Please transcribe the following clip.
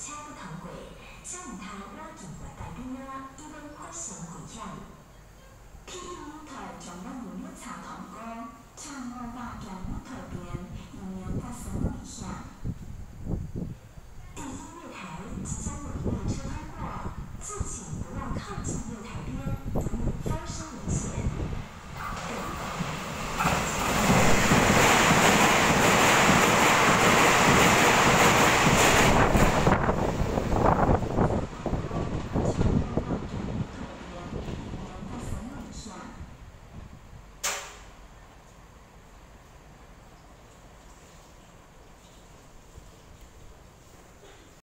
车不通过，才唔通拉住个大兵啊，伊快发生危险。天母台将咱门要查通过，查无大将木头边，以免发生危险。第一台，即将有列车通过，自请不要靠近。